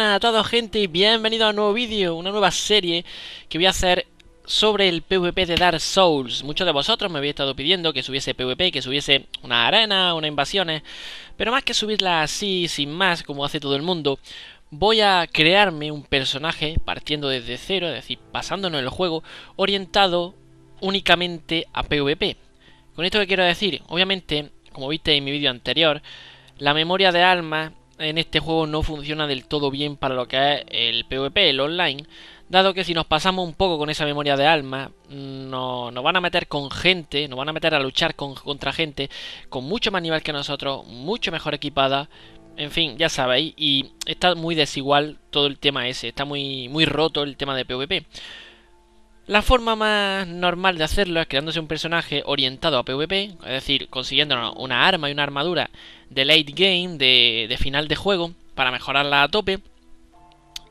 a todos gente y bienvenidos a un nuevo vídeo, una nueva serie que voy a hacer sobre el PvP de Dark Souls. Muchos de vosotros me habéis estado pidiendo que subiese PvP, que subiese una arena, unas invasiones, pero más que subirla así, sin más, como hace todo el mundo, voy a crearme un personaje partiendo desde cero, es decir, pasándonos el juego, orientado únicamente a PvP. Con esto que quiero decir, obviamente, como viste en mi vídeo anterior, la memoria de alma en este juego no funciona del todo bien para lo que es el PvP, el online, dado que si nos pasamos un poco con esa memoria de alma, no, nos van a meter con gente, nos van a meter a luchar con, contra gente con mucho más nivel que nosotros, mucho mejor equipada, en fin, ya sabéis, y está muy desigual todo el tema ese, está muy, muy roto el tema de PvP. La forma más normal de hacerlo es creándose un personaje orientado a PvP, es decir, consiguiendo una arma y una armadura de late game, de, final de juego, para mejorarla a tope,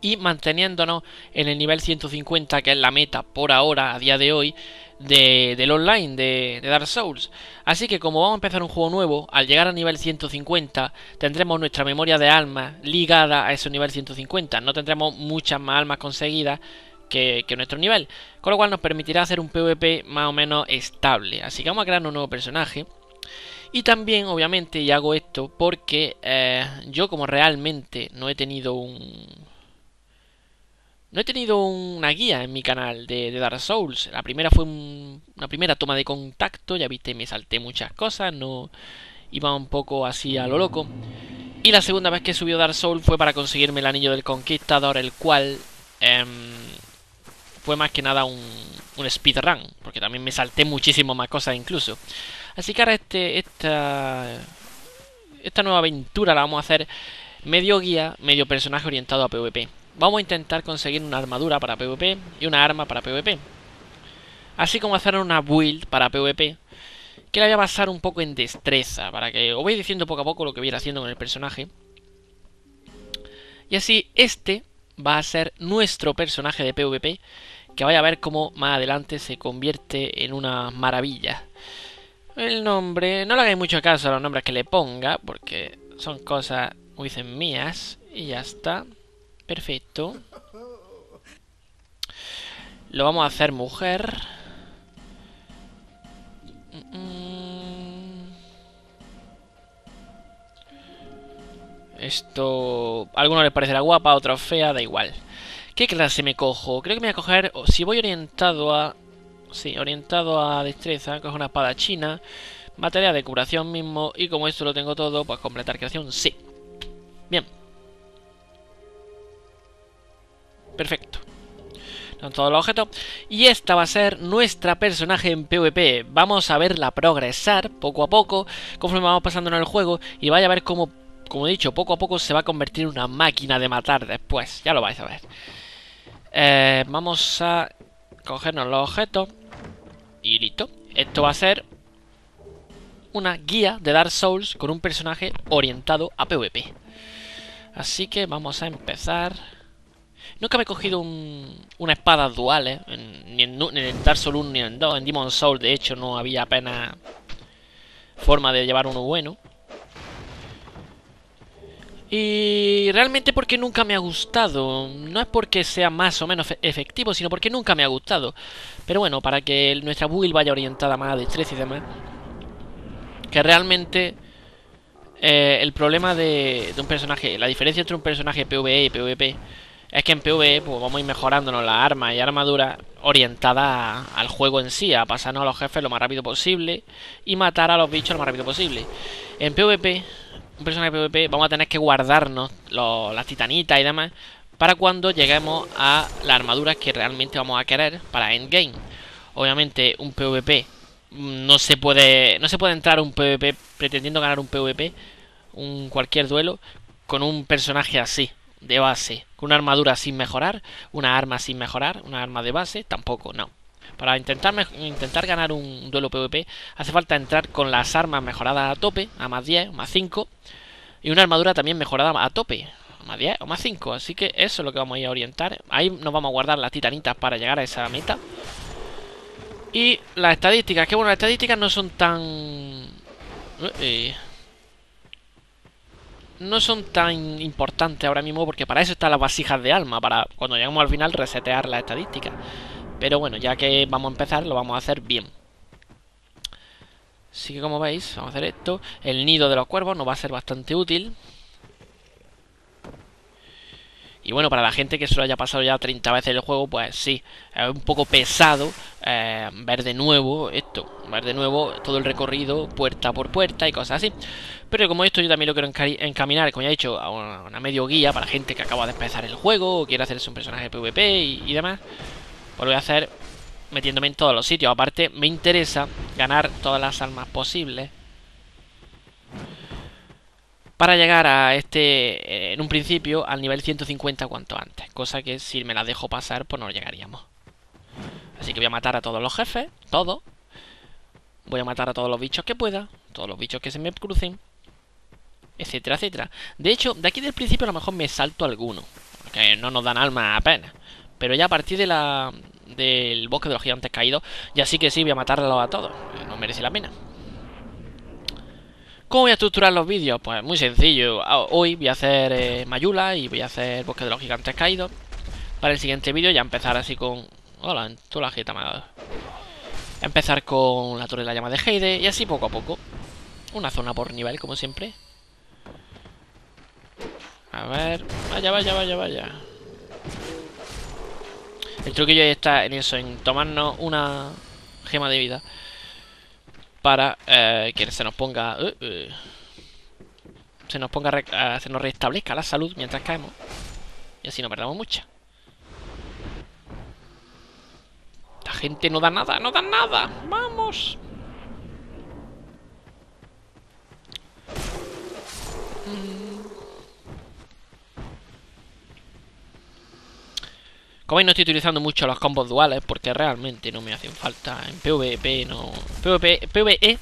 y manteniéndonos en el nivel 150, que es la meta por ahora, a día de hoy, de, del online de, Dark Souls. Así que como vamos a empezar un juego nuevo, al llegar a nivel 150 tendremos nuestra memoria de almas ligada a ese nivel 150. No tendremos muchas más almas conseguidas, que, nuestro nivel. Con lo cual nos permitirá hacer un PvP más o menos estable. Así que vamos a crear un nuevo personaje. Y también, obviamente, y hago esto porque eh, yo como realmente no he tenido un... No he tenido una guía en mi canal de, Dark Souls. La primera fue una primera toma de contacto. Ya viste, me salté muchas cosas. No iba un poco así a lo loco. Y la segunda vez que subió Dark Souls fue para conseguirme el anillo del conquistador, el cual em, fue más que nada un, un speedrun, porque también me salté muchísimo más cosas incluso. Así que ahora este, esta, esta nueva aventura la vamos a hacer medio guía, medio personaje orientado a PvP. Vamos a intentar conseguir una armadura para PvP y una arma para PvP. Así como hacer una build para PvP, que la voy a basar un poco en destreza, para que os voy diciendo poco a poco lo que voy a ir haciendo con el personaje. Y así este va a ser nuestro personaje de PvP que vaya a ver cómo más adelante se convierte en una maravilla. El nombre, no le hagáis mucho caso a los nombres que le ponga, porque son cosas muy mías, y ya está. Perfecto. Lo vamos a hacer mujer. Esto... A algunos les parecerá guapa, a otros fea, da igual. ¿Qué clase me cojo? Creo que me voy a coger... Si voy orientado a... Sí, orientado a destreza, cojo una espada china. Materia de curación mismo. Y como esto lo tengo todo, pues completar creación, sí. Bien. Perfecto. Son todos los objetos. Y esta va a ser nuestra personaje en PvP. Vamos a verla progresar poco a poco, conforme vamos pasando en el juego. Y vaya a ver cómo, como he dicho, poco a poco se va a convertir en una máquina de matar después. Ya lo vais a ver. Eh, vamos a cogernos los objetos. Y listo. Esto va a ser una guía de Dark Souls con un personaje orientado a PvP. Así que vamos a empezar. Nunca me he cogido una espada dual, ¿eh? ni, en, ni, en, Dark Souls 1 ni en 2. En Demon Souls, de hecho, no había apenas forma de llevar uno bueno. Y realmente porque nunca me ha gustado. No es porque sea más o menos efectivo, sino porque nunca me ha gustado. Pero bueno, para que nuestra build vaya orientada más a destreza y demás. Que realmente eh, el problema de, un personaje, la diferencia entre un personaje PvE y PvP, es que en PvE pues, vamos a ir mejorándonos la arma y armadura orientada al juego en sí, a pasarnos a los jefes lo más rápido posible y matar a los bichos lo más rápido posible. En PvP un personaje PvP, vamos a tener que guardarnos las titanitas y demás para cuando lleguemos a las armaduras que realmente vamos a querer para endgame. Obviamente un PvP no se puede no se puede entrar un PvP pretendiendo ganar un PvP, un cualquier duelo con un personaje así de base, con una armadura sin mejorar, una arma sin mejorar, una arma de base, tampoco, no. Para intentar, intentar ganar un duelo PvP hace falta entrar con las armas mejoradas a tope, a más 10 o más 5, y una armadura también mejorada a tope, a más 10 o más 5. Así que eso es lo que vamos a ir a orientar. Ahí nos vamos a guardar las titanitas para llegar a esa meta. Y las estadísticas, que bueno, las estadísticas no son tan... Eh, no son tan importantes ahora mismo porque para eso están las vasijas de alma, para cuando lleguemos al final resetear la estadística. Pero bueno, ya que vamos a empezar, lo vamos a hacer bien. Así que como veis, vamos a hacer esto. El nido de los cuervos nos va a ser bastante útil. Y bueno, para la gente que se lo haya pasado ya 30 veces el juego, pues sí, es un poco pesado eh, ver de nuevo esto, ver de nuevo todo el recorrido puerta por puerta y cosas así. Pero como esto yo también lo quiero encaminar, como ya he dicho, a una, medio guía para gente que acaba de empezar el juego o quiere hacerse un personaje PvP y, y demás, pues lo voy a hacer metiéndome en todos los sitios. Aparte, me interesa ganar todas las almas posibles para llegar a este, eh, en un principio, al nivel 150 cuanto antes. Cosa que si me la dejo pasar, pues no llegaríamos. Así que voy a matar a todos los jefes, todos. Voy a matar a todos los bichos que pueda, todos los bichos que se me crucen, etcétera, etcétera. De hecho, de aquí del principio a lo mejor me salto alguno, que no nos dan alma apenas. Pero ya a partir de la del bosque de los gigantes caídos, ya sí que sí voy a matarlos a todos. No merece la pena. ¿Cómo voy a estructurar los vídeos? Pues muy sencillo. Ah, hoy voy a hacer eh, Mayula y voy a hacer Bosque de los Gigantes Caídos. Para el siguiente vídeo ya empezar así con... Hola, en toda la jeta me Empezar con la Torre de la Llama de Heide y así poco a poco. Una zona por nivel, como siempre. A ver... Vaya, vaya, vaya, vaya. El truquillo está en eso, en tomarnos una gema de vida para eh, que se nos ponga... Uh, uh, se nos ponga... Se nos restablezca la salud mientras caemos. Y así no perdamos mucha. La gente no da nada, no da nada. ¡Vamos! Como veis no estoy utilizando mucho los combos duales porque realmente no me hacen falta. En PvP no... PvP, PvE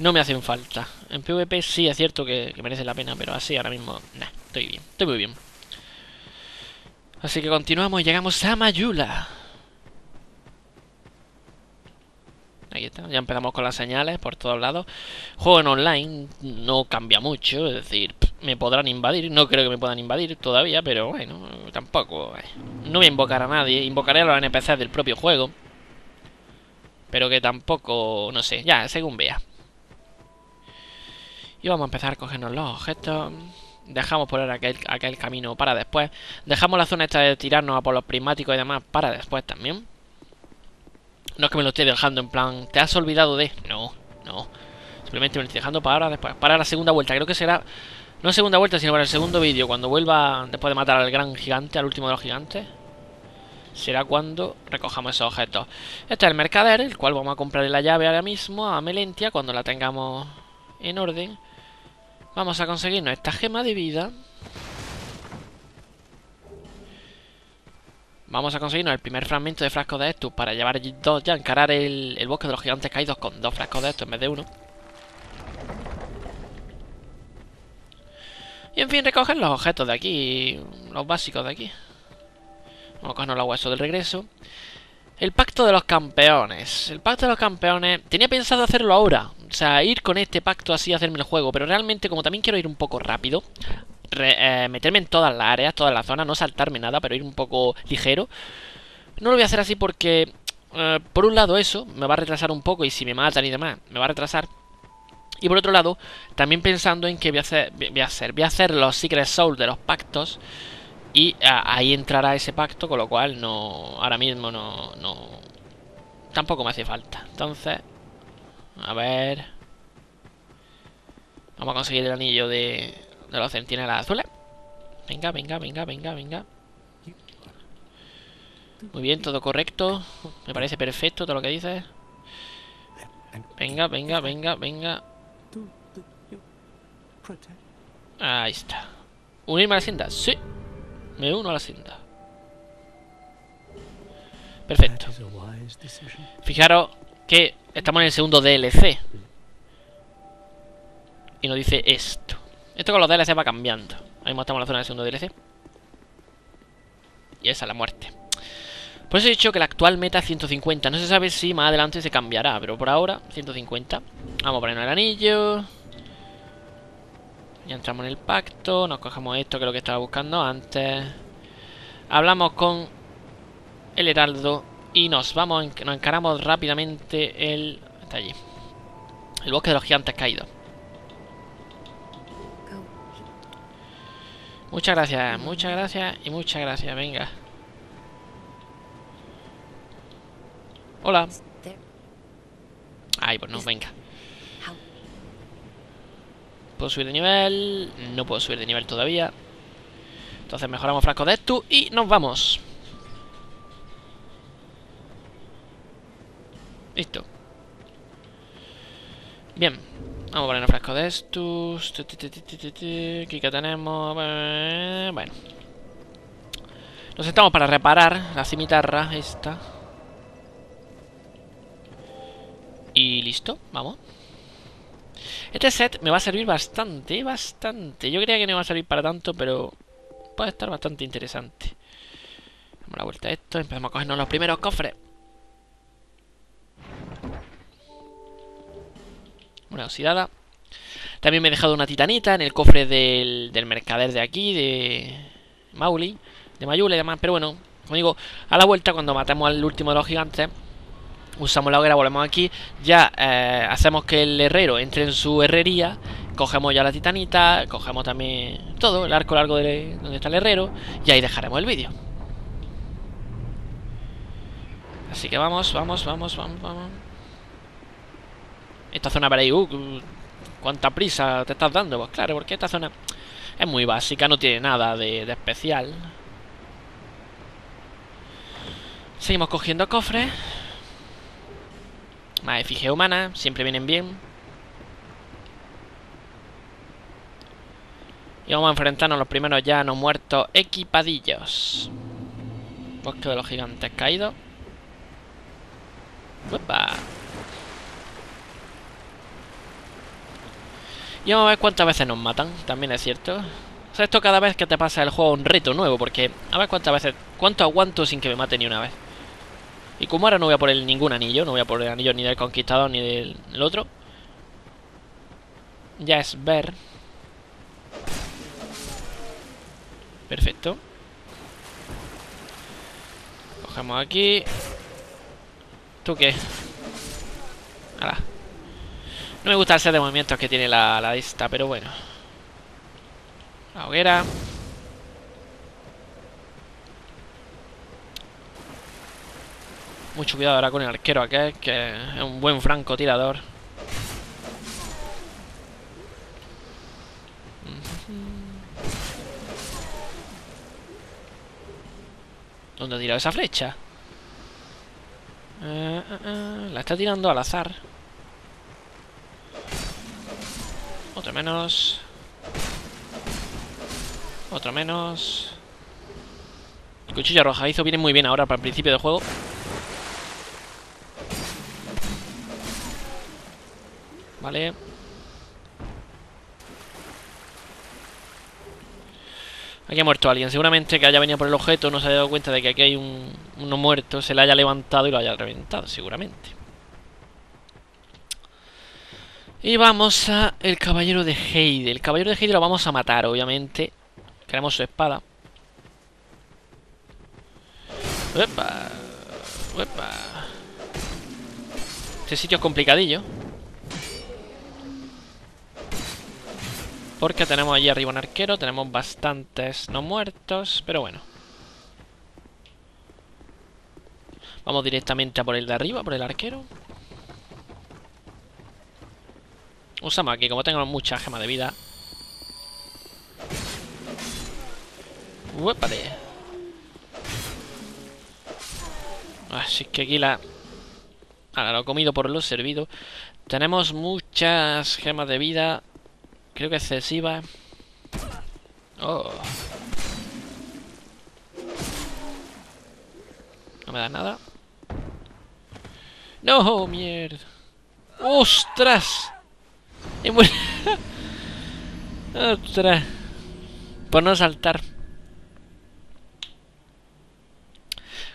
no me hacen falta. En PvP sí es cierto que, merece la pena, pero así ahora mismo... Nah, estoy bien, estoy muy bien. Así que continuamos y llegamos a Mayula. Ahí está, ya empezamos con las señales por todos lados. Juego en online no cambia mucho, es decir, me podrán invadir. No creo que me puedan invadir todavía, pero bueno, tampoco. Eh. No voy a invocar a nadie. Invocaré a los NPCs del propio juego. Pero que tampoco, no sé, ya, según vea. Y vamos a empezar a cogernos los objetos. Dejamos por ahora aquel, aquel camino para después. Dejamos la zona esta de tirarnos a por los prismáticos y demás para después también. No es que me lo esté dejando en plan, ¿te has olvidado de...? No, no. Simplemente me lo estoy dejando para después. Para la segunda vuelta. Creo que será no segunda vuelta, sino para el segundo vídeo, cuando vuelva después de matar al gran gigante, al último de los gigantes. Será cuando recojamos esos objetos. Este es el mercader, el cual vamos a comprarle la llave ahora mismo a Melentia, cuando la tengamos en orden. Vamos a conseguirnos esta gema de vida. Vamos a conseguirnos el primer fragmento de frasco de estos para llevar dos ya, encarar el, el bosque de los gigantes caídos con dos frascos de estos en vez de uno. Y en fin, recoger los objetos de aquí, los básicos de aquí. Vamos a cogernos los huesos del regreso. El pacto de los campeones. El pacto de los campeones... Tenía pensado hacerlo ahora. O sea, ir con este pacto así a hacerme el juego. Pero realmente, como también quiero ir un poco rápido... Eh, meterme en todas las áreas, todas las zonas, no saltarme nada, pero ir un poco ligero. No lo voy a hacer así porque... Eh, por un lado eso, me va a retrasar un poco y si me matan y demás, me va a retrasar. Y por otro lado, también pensando en que voy a hacer, voy a hacer, voy a hacer los Secret Souls de los pactos. Y ahí entrará ese pacto, con lo cual no. Ahora mismo no. no tampoco me hace falta. Entonces. A ver. Vamos a conseguir el anillo de, de los centinelas azules. Venga, venga, venga, venga, venga. Muy bien, todo correcto. Me parece perfecto todo lo que dices. Venga, venga, venga, venga. Ahí está. ¿Unirme a la cinta? Sí. Me uno a la cinta. Perfecto. Fijaros que estamos en el segundo DLC. Y nos dice esto. Esto con los DLC va cambiando. Ahí estamos en la zona del segundo DLC. Y esa es la muerte. Por eso he dicho que la actual meta es 150. No se sabe si más adelante se cambiará, pero por ahora 150. Vamos a ponernos el anillo. Ya entramos en el pacto, nos cogemos esto que es lo que estaba buscando antes. Hablamos con el heraldo y nos vamos, nos encaramos rápidamente el... Está allí. El bosque de los gigantes caídos. Muchas gracias, muchas gracias y muchas gracias, venga. Hola. Ay, pues no, venga. ¿Puedo subir de nivel? No puedo subir de nivel todavía. Entonces mejoramos frasco de esto y nos vamos. Listo. Bien. Vamos a poner un frasco de estos. Aquí que tenemos. Bueno. Nos sentamos para reparar la cimitarra esta. Y listo, vamos. Este set me va a servir bastante, bastante. Yo creía que no iba a servir para tanto, pero puede estar bastante interesante. Damos la vuelta a esto, empezamos a cogernos los primeros cofres. Una oxidada. También me he dejado una titanita en el cofre del, del mercader de aquí, de Mauli, de Mayule y demás. Pero bueno, como digo, a la vuelta cuando matemos al último de los gigantes, usamos la hoguera, volvemos aquí, ya eh, hacemos que el herrero entre en su herrería, cogemos ya la titanita, cogemos también todo, el arco largo de donde está el herrero, y ahí dejaremos el vídeo. Así que vamos, vamos, vamos, vamos, vamos. Esta zona ahí, uh, cuánta prisa te estás dando. Pues claro, porque esta zona es muy básica, no tiene nada de, especial. Seguimos cogiendo cofres. Más efigie humana, siempre vienen bien. Y vamos a enfrentarnos a los primeros ya no muertos equipadillos. Bosque de los gigantes caídos. ¡Upa! Y vamos a ver cuántas veces nos matan, también es cierto. O sea, esto cada vez que te pasa el juego un reto nuevo, porque a ver cuántas veces... ¿Cuánto aguanto sin que me mate ni una vez? Y como ahora no voy a poner ningún anillo, no voy a poner anillo ni del conquistador ni del, otro. Ya es ver. Perfecto. Cogemos aquí. ¿Tú qué? Ahora. No me gusta el set de movimientos que tiene la, la pero bueno. La hoguera. Mucho cuidado ahora con el arquero aquel, que es un buen francotirador. ¿Dónde ha tirado esa flecha? Eh, eh, eh, la está tirando al azar. Otro menos. Otro menos. El cuchillo arrojadizo viene muy bien ahora para el principio del juego. Vale. Aquí ha muerto alguien. Seguramente que haya venido por el objeto, no se haya dado cuenta de que aquí hay un, uno muerto, se le haya levantado y lo haya reventado, seguramente. Y vamos a el caballero de Heide. El caballero de Heide lo vamos a matar, obviamente. Queremos su espada. ¡Epa! ¡Epa! Este sitio es complicadillo. Porque tenemos allí arriba un arquero, tenemos bastantes no muertos, pero bueno. Vamos directamente a por el de arriba, por el arquero. Usamos aquí, como tengo mucha gema de vida. ¡Uépale! Así que aquí la... Ahora lo he comido por lo servido. Tenemos muchas gemas de vida. Creo que excesiva. Oh. No me da nada. ¡No! ¡Mierda! ¡Ostras! Y bueno, Otra. Por no saltar.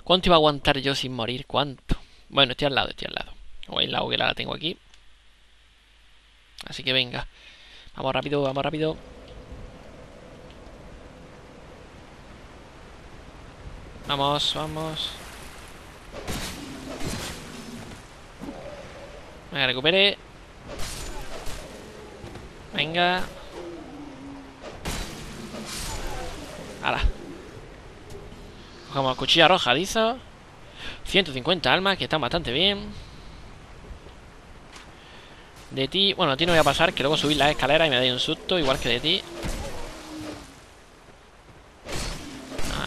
¿Cuánto iba a aguantar yo sin morir? ¿Cuánto? Bueno, estoy al lado, estoy al lado. o Hoy la hoguera la tengo aquí. Así que venga. Vamos rápido, vamos rápido. Vamos, vamos. Me recuperé. Venga. Ahora. Cogemos cuchilla arrojadiza. 150 almas, que están bastante bien. De ti... Bueno, a ti no voy a pasar, que luego subir la escalera y me dais un susto, igual que de ti.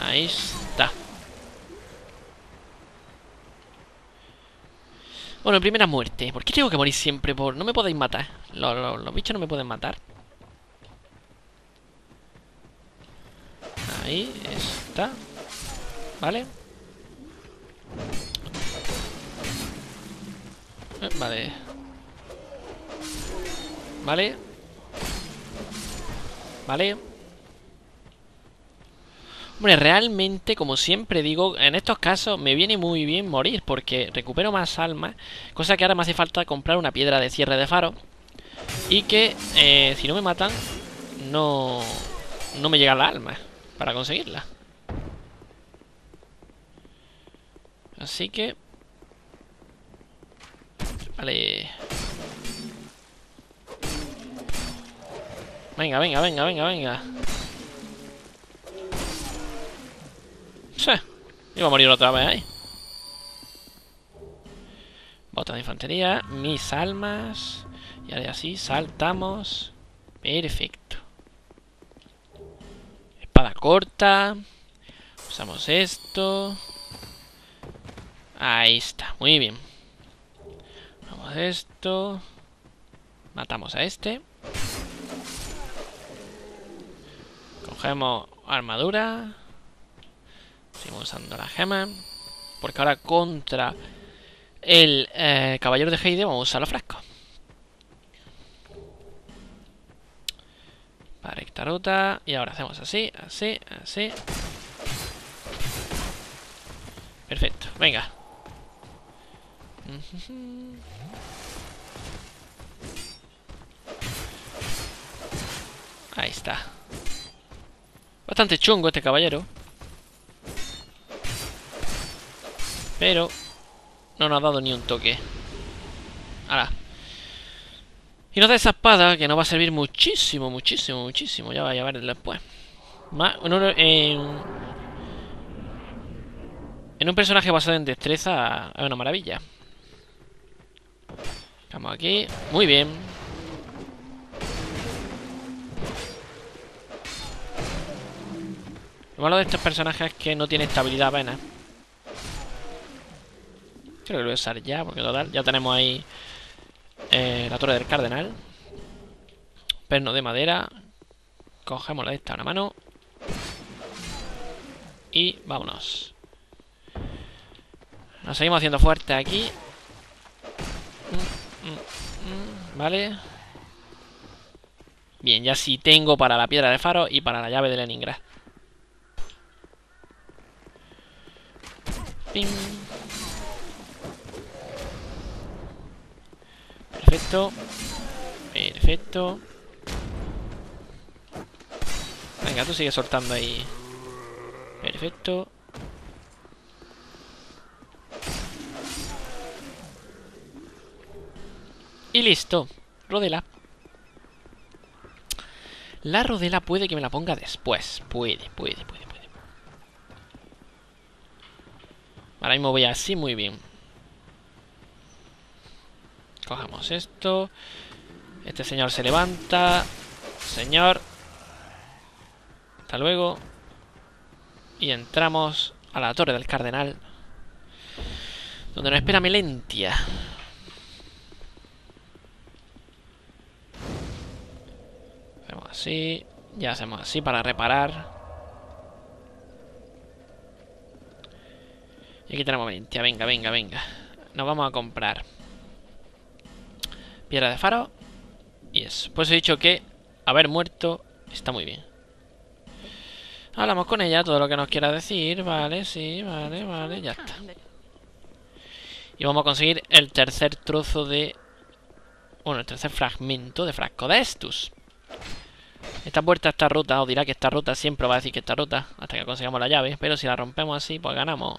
Ahí está. Bueno, primera muerte. ¿Por qué tengo que morir siempre? Por... No me podéis matar. Los, bichos no me pueden matar. Ahí está. ¿Vale? Eh, vale. Vale. Vale. Hombre, realmente, como siempre digo, en estos casos me viene muy bien morir porque recupero más almas, cosa que ahora me hace falta comprar una piedra de cierre de faro y que eh, si no me matan no, no me llega la alma para conseguirla. Así que... Vale... Venga, venga, venga, venga, venga. Sí. Iba a morir otra vez ahí. Bota de infantería. Mis almas. Y ahora así saltamos. Perfecto. Espada corta. Usamos esto. Ahí está. Muy bien. Vamos esto. Matamos a este. Cogemos armadura. Seguimos usando la gema. Porque ahora contra el eh, caballero de Heide vamos a usar los frascos. Para esta ruta. Y ahora hacemos así, así, así. Perfecto, venga. Ahí está. Bastante chungo este caballero. Pero no nos ha dado ni un toque. Ahora. Y nos da esa espada que nos va a servir muchísimo, muchísimo, muchísimo. Ya vaya a ver después. en, en un personaje basado en destreza es una maravilla. Vamos aquí. Muy bien. Lo malo de estos personajes es que no tiene estabilidad apenas. Creo que lo voy a usar ya, porque total, ya tenemos ahí eh, la torre del cardenal. Perno de madera. Cogemos la de esta una mano. Y vámonos. Nos seguimos haciendo fuerte aquí. Mm, mm, mm, vale. Bien, ya sí tengo para la piedra de faro y para la llave de Leningrad. Ping. Perfecto. Venga, tú sigue soltando ahí. Perfecto. Y listo. Rodela. La rodela puede que me la ponga después. Puede, puede, puede, puede. Ahora mismo voy así muy bien. Cogemos esto. Este señor se levanta. Señor. Hasta luego. Y entramos a la torre del cardenal. Donde nos espera Melentia. Hacemos así. Ya hacemos así para reparar. Y aquí tenemos Melentia. Venga, venga, venga. Nos vamos a comprar. Piedra de faro. Y eso. Pues he dicho que haber muerto está muy bien. Hablamos con ella todo lo que nos quiera decir. Vale, sí, vale, vale, ya está. Y vamos a conseguir el tercer trozo de... Bueno, el tercer fragmento de frasco de estus. Esta puerta está rota, o dirá que está rota, siempre va a decir que está rota, hasta que consigamos la llave. Pero si la rompemos así, pues ganamos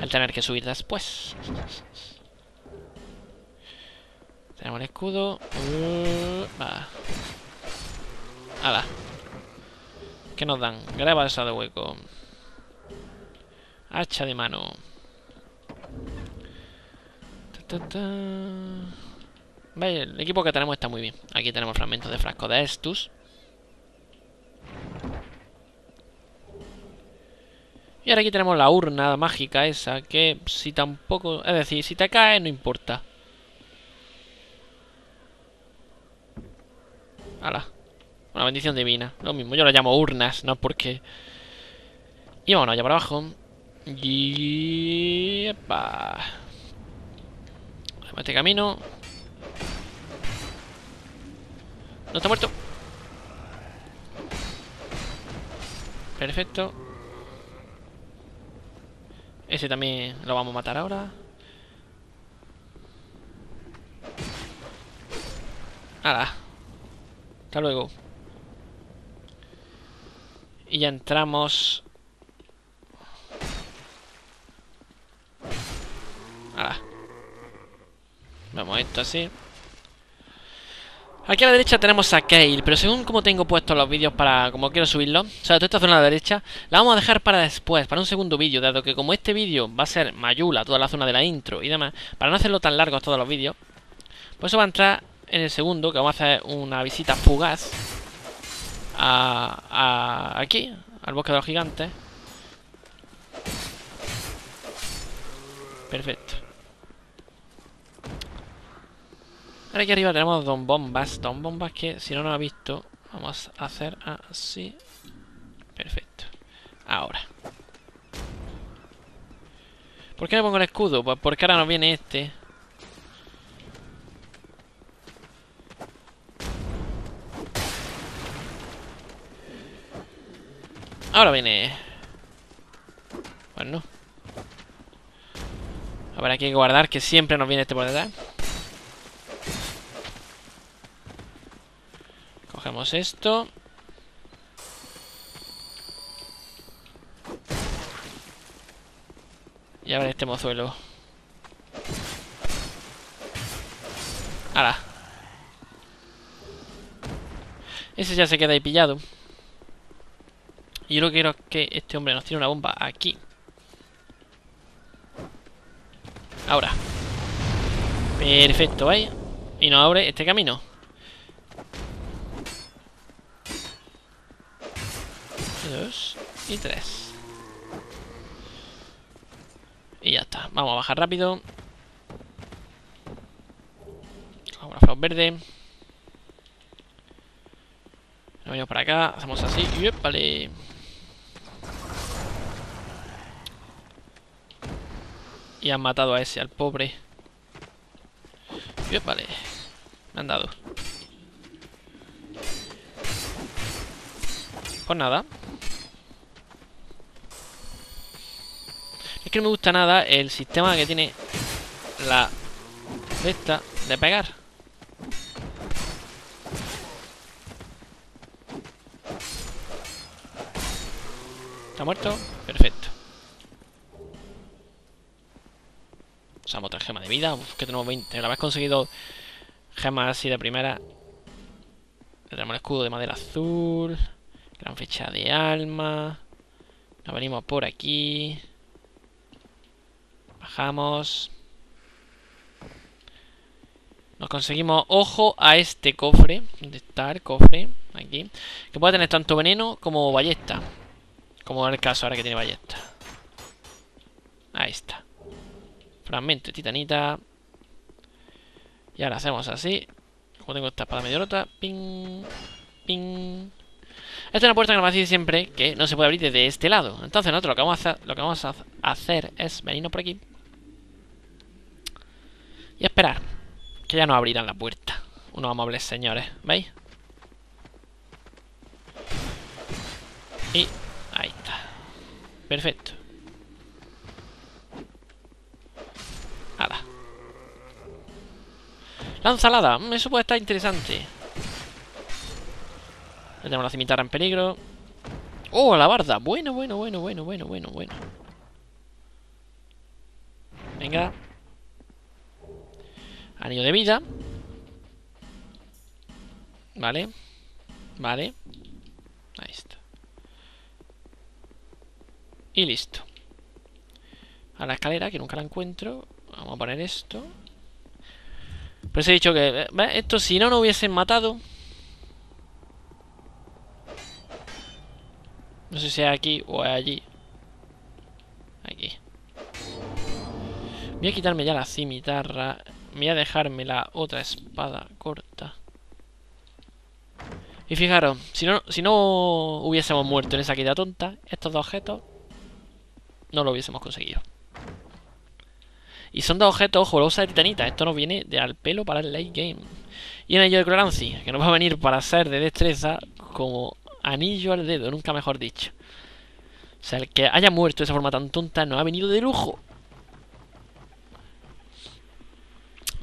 el tener que subir después. Tenemos el escudo. Uh, va. ¿Qué nos dan? Graba esa de hueco. Hacha de mano. ¿Veis? El equipo que tenemos está muy bien. Aquí tenemos fragmentos de frasco de Estus. Y ahora aquí tenemos la urna mágica esa, que si tampoco... Es decir, si te cae no importa. Hala. Una bendición divina. Lo mismo, yo lo llamo urnas, no porque... Y vámonos allá para abajo. Y... Epa. Este camino. No está muerto. Perfecto. Ese también lo vamos a matar ahora. Hala. Hasta luego. Y ya entramos. Hala. Vamos esto así. Aquí a la derecha tenemos a Kale, pero según como tengo puestos los vídeos para como quiero subirlo, o sea, toda esta zona a la derecha, la vamos a dejar para después, para un segundo vídeo, dado que como este vídeo va a ser mayula, toda la zona de la intro y demás, para no hacerlo tan largos todos los vídeos, pues eso va a entrar en el segundo, que vamos a hacer una visita fugaz a, a aquí, al bosque de los gigantes. Perfecto. Ahora aquí arriba tenemos dos bombas. Dos bombas que, si no nos ha visto, vamos a hacer así. Perfecto. Ahora. ¿Por qué le pongo el escudo? Pues porque ahora nos viene este. Ahora viene... Bueno. Habrá que guardar que siempre nos viene este por detrás. Cogemos esto. Y ahora este mozuelo. ¡Hala! Ese ya se queda ahí pillado. Y yo lo que quiero es que este hombre nos tire una bomba aquí. Ahora. Perfecto, ¿veis? Y nos abre este camino. Dos y tres. Y ya está. Vamos a bajar rápido. Vamos a verde. Nos venimos para acá. Hacemos así. Y vale. Y han matado a ese, al pobre. Bien, vale. Me han dado. Pues nada. Es que no me gusta nada el sistema que tiene la... Esta, de pegar. ¿Está muerto? Perfecto. Usamos otra gema de vida. Que tenemos 20. La vez conseguido gemas así de primera. Tenemos el escudo de madera azul. Gran fecha de alma. Nos venimos por aquí. Bajamos. Nos conseguimos ojo a este cofre. ¿Dónde está el cofre? Aquí. Que puede tener tanto veneno como ballesta. Como en el caso ahora que tiene ballesta. Ahí está. Fragmento titanita. Y ahora hacemos así. Como tengo esta espada medio rota. Ping. Ping. Esta es una puerta que nos va siempre que no se puede abrir desde este lado. Entonces nosotros lo que vamos a hacer, lo que vamos a hacer es venirnos por aquí. Y esperar. Que ya no abrirán la puerta. Unos amables señores. ¿Veis? Y ahí está. Perfecto. La ensalada, mm, eso puede estar interesante. Metemos la cimitarra en peligro. ¡Oh, la barda! Bueno, bueno, bueno, bueno, bueno, bueno, bueno. Venga. Anillo de vida. Vale. Vale. Ahí está. Y listo. A la escalera, que nunca la encuentro. Vamos a poner esto. Pues he dicho que... Esto si no, no hubiesen matado. No sé si es aquí o es allí. Aquí. Voy a quitarme ya la cimitarra. Voy a dejarme la otra espada corta. Y fijaros, si no, si no hubiésemos muerto en esa queda tonta, estos dos objetos no lo hubiésemos conseguido. Y son dos objetos, ojo, de titanita. Esto nos viene de al pelo para el late game. Y en ello de Clorancy, que nos va a venir para ser de destreza como anillo al dedo, nunca mejor dicho. O sea, el que haya muerto de esa forma tan tonta nos ha venido de lujo.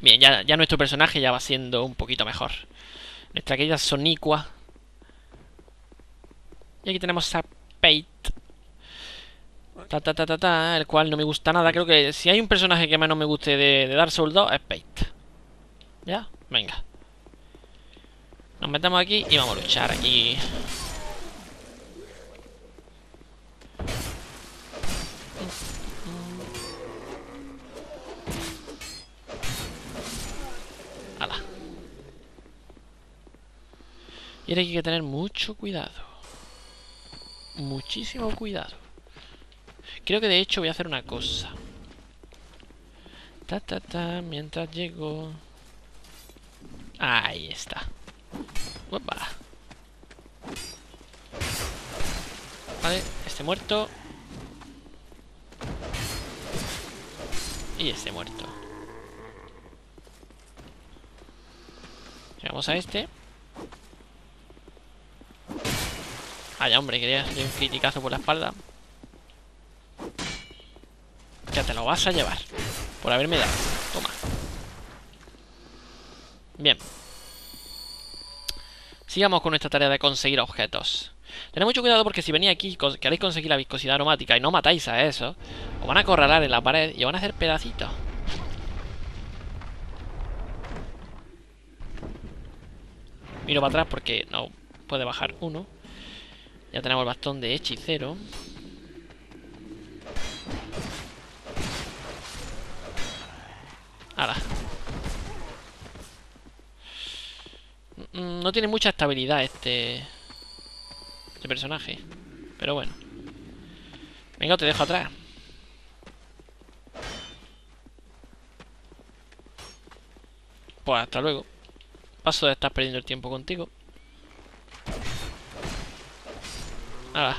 Bien, ya, ya nuestro personaje ya va siendo un poquito mejor. Nuestra querida Sonicua. Y aquí tenemos a Pate. El cual no me gusta nada. Creo que si hay un personaje que menos me guste de, de Dark Souls 2 es Pate. ¿Ya? Venga. Nos metemos aquí y vamos a luchar aquí. Y ahora hay que tener mucho cuidado. Muchísimo cuidado. Creo que de hecho voy a hacer una cosa. Ta ta ta, mientras llego. Ahí está. Opa. Vale, este muerto. Y este muerto. Llegamos a este. Vaya, hombre, quería hacer un criticazo por la espalda. Ya te lo vas a llevar. Por haberme dado. Toma. Bien. Sigamos con nuestra tarea de conseguir objetos. Tened mucho cuidado porque si venís aquí y queréis conseguir la viscosidad aromática y no matáis a eso, os van a acorralar en la pared y os van a hacer pedacitos. Miro para atrás porque no puede bajar uno. Ya tenemos el bastón de hechicero. Mm, no tiene mucha estabilidad este... Este personaje. Pero bueno. Venga, te dejo atrás. Pues hasta luego. Paso de estar perdiendo el tiempo contigo. Nada.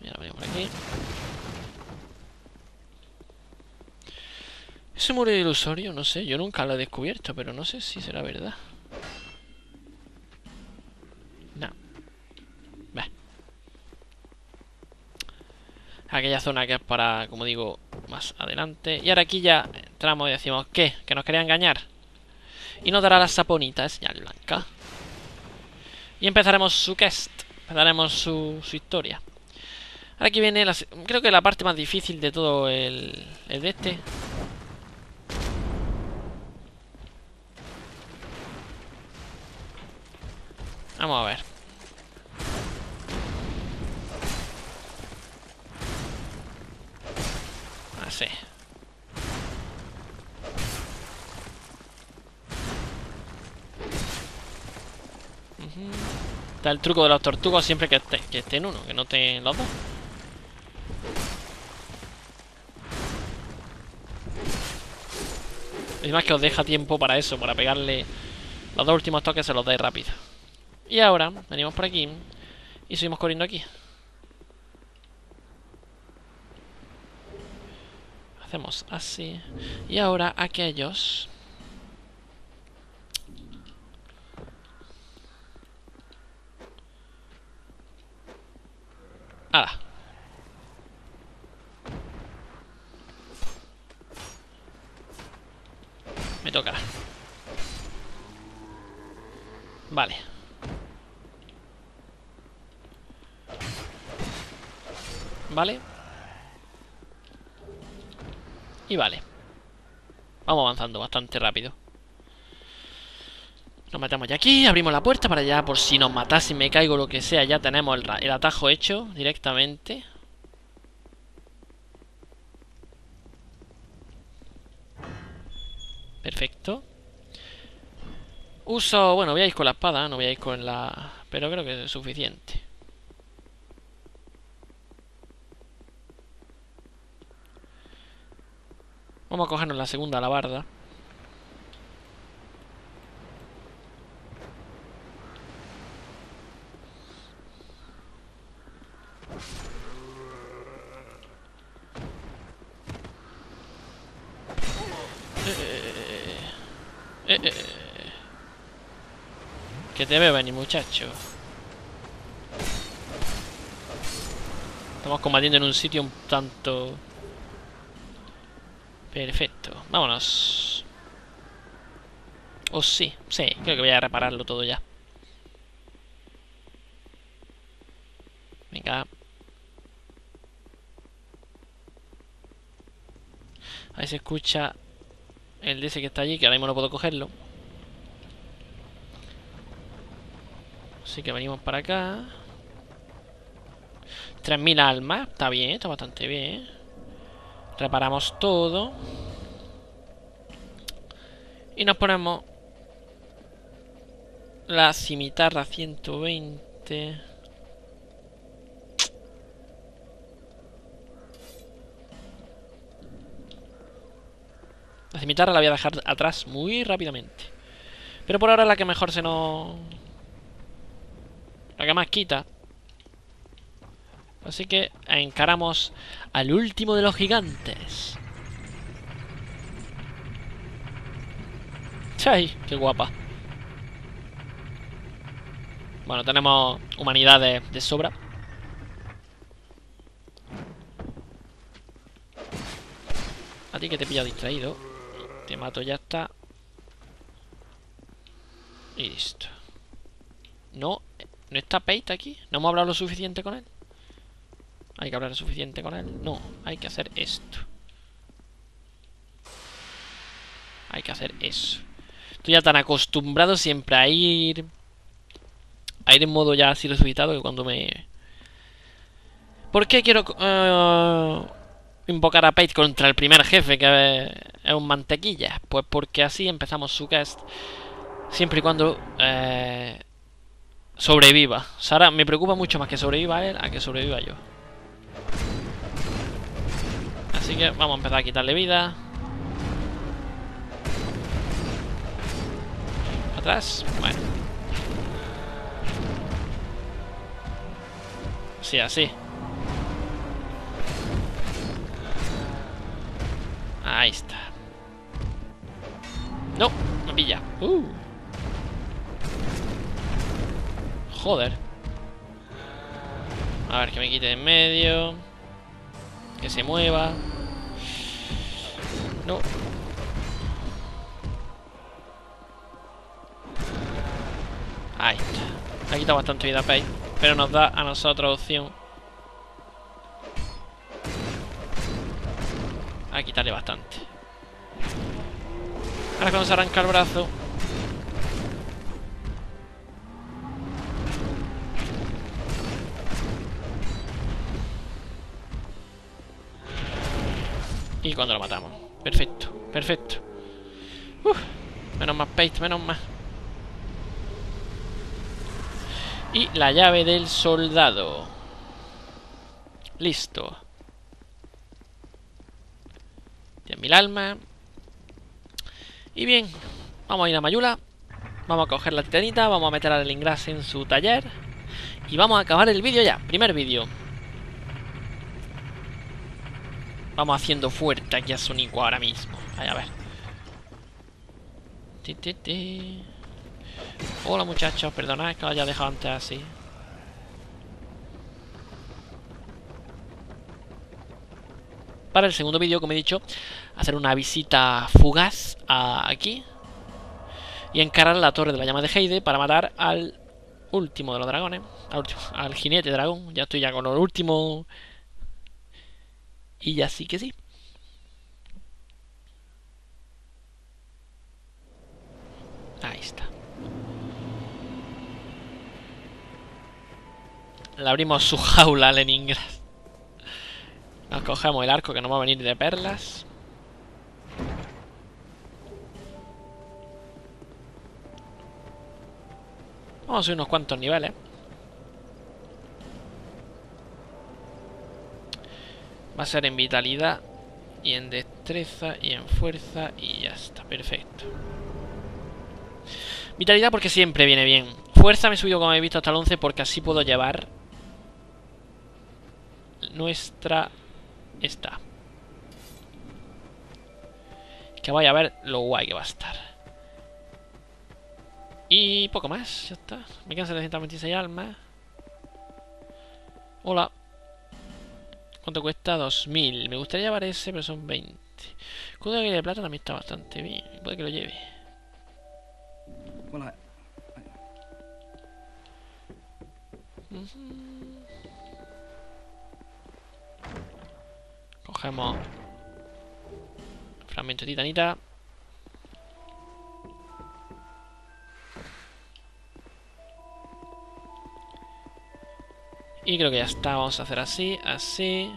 Ya lo venimos por aquí. ¿Ese muro ilusorio? No sé, yo nunca lo he descubierto, pero no sé si será verdad. No. Ve. Aquella zona que es para, como digo, más adelante. Y ahora aquí ya entramos y decimos, ¿qué? ¿Que nos quería engañar? Y nos dará la saponita de señal blanca. Y empezaremos su quest. Empezaremos su, su historia. Ahora aquí viene, la, creo que la parte más difícil de todo el de este. Vamos a ver. Así. Está el truco de los tortugas siempre que esté, que esté en uno, que no esté en los dos. Es más que os deja tiempo para eso, para pegarle los dos últimos toques, se los dais rápido. Y ahora venimos por aquí y seguimos corriendo aquí. Hacemos así. Y ahora aquellos... Ahora. Me toca. Vale. Vale. Y vale. Vamos avanzando bastante rápido. Nos metemos ya aquí, abrimos la puerta para ya, por si nos matase y me caigo lo que sea, ya tenemos el, el atajo hecho directamente. Perfecto. Uso... Bueno, voy a ir con la espada, no voy a ir con la... Pero creo que es suficiente. Vamos a cogernos la segunda alabarda. Eh, eh, eh. Que te veo venir, muchacho. Estamos combatiendo en un sitio un tanto... Perfecto. Vámonos. O oh, sí, sí, creo que voy a repararlo todo ya. Venga. Ahí se escucha el de ese que está allí, que ahora mismo no puedo cogerlo. Así que venimos para acá. 3.000 almas. Está bien, está bastante bien. Reparamos todo. Y nos ponemos la cimitarra 120. La cimitarra la voy a dejar atrás muy rápidamente. Pero por ahora es la que mejor se nos... La que más quita. Así que encaramos al último de los gigantes. ¡Chay! ¡Qué guapa! Bueno, tenemos humanidad de, sobra. A ti que te pilla distraído. Te mato, ya está. Y listo. No, ¿no está Pate aquí? ¿No hemos hablado lo suficiente con él? Hay que hablar suficiente con él. No, hay que hacer esto. Hay que hacer eso. Estoy ya tan acostumbrado siempre a ir... A ir en modo ya así resucitado que cuando me... ¿Por qué quiero uh, invocar a Pate contra el primer jefe que es un mantequilla? Pues porque así empezamos su cast siempre y cuando eh, sobreviva. Sara, me preocupa mucho más que sobreviva él a que sobreviva yo. Así que vamos a empezar a quitarle vida. Atrás. Bueno. Sí, así. Ahí está. No, me pilla. Uh. Joder. A ver, que me quite de en medio. Que se mueva. No. Ahí está. Ha quitado bastante vida Pay. Pero nos da a nosotros opción. A quitarle bastante. Ahora cuando se arranca el brazo. Y cuando lo matamos. Perfecto, perfecto. menos más paste, menos más. Y la llave del soldado. Listo. 10.000 almas. Y bien, vamos a ir a Mayula. Vamos a coger la titanita, vamos a meter al Ingras en su taller. Y vamos a acabar el vídeo ya. Primer vídeo. Vamos haciendo fuerte aquí a Sonico ahora mismo. Vaya a ver. Hola muchachos, perdonad que lo haya dejado antes así. Para el segundo vídeo, como he dicho, hacer una visita fugaz aquí. y encarar la torre de la llama de Heide para matar al último de los dragones, al, último, al jinete dragón. Ya estoy ya con el último. Y ya sí que sí. Ahí está. Le abrimos su jaula a Leningrad. Nos cogemos el arco que nos va a venir de perlas. Vamos a subir unos cuantos niveles. Va a ser en vitalidad y en destreza y en fuerza y ya está, perfecto. Vitalidad porque siempre viene bien. Fuerza me he subido como he visto hasta el 11 porque así puedo llevar nuestra esta. Que vaya a ver lo guay que va a estar. Y poco más, ya está. Me quedan 726 almas. Hola. ¿Cuánto cuesta? 2000. Me gustaría llevar ese, pero son 20. Escudo de plata también está bastante bien. Puede que lo lleve. Hola. Cogemos fragmento de titanita. Y creo que ya está. Vamos a hacer así, así.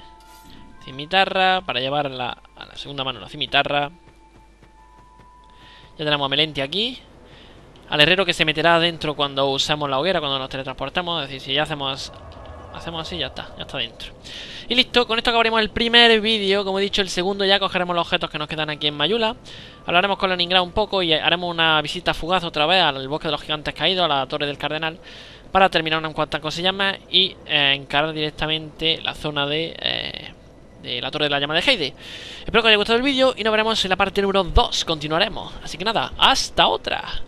Cimitarra para llevarla a la segunda mano la cimitarra. Ya tenemos a Melenti aquí. Al herrero que se meterá adentro cuando usemos la hoguera, cuando nos teletransportemos. Es decir, si ya hacemos, hacemos así, ya está, ya está dentro. Y listo, con esto acabaremos el primer vídeo. Como he dicho, el segundo ya cogeremos los objetos que nos quedan aquí en Mayula. Hablaremos con Leningrad un poco y haremos una visita fugaz otra vez al bosque de los gigantes caídos, a la torre del cardenal para terminar unas cuantas cosillas más y eh, encarar directamente la zona de, eh, de la Torre de la Llama de Heide. Espero que os haya gustado el vídeo y nos veremos en la parte número 2. Continuaremos. Así que nada, hasta otra.